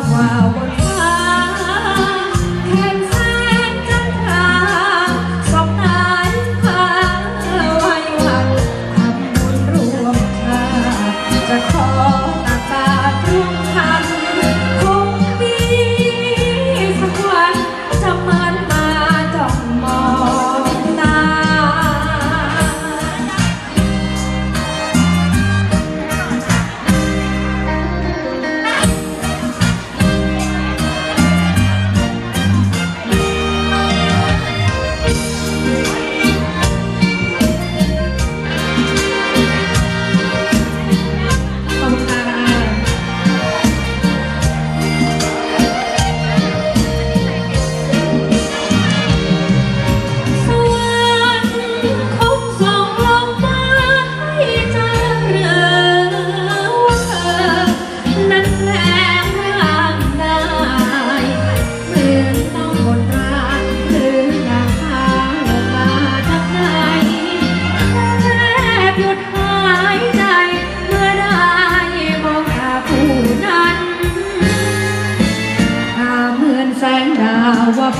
wow. ายใจเมื่อได้บอกหาผู้นั้นหาเหมือนแสงดาวว่า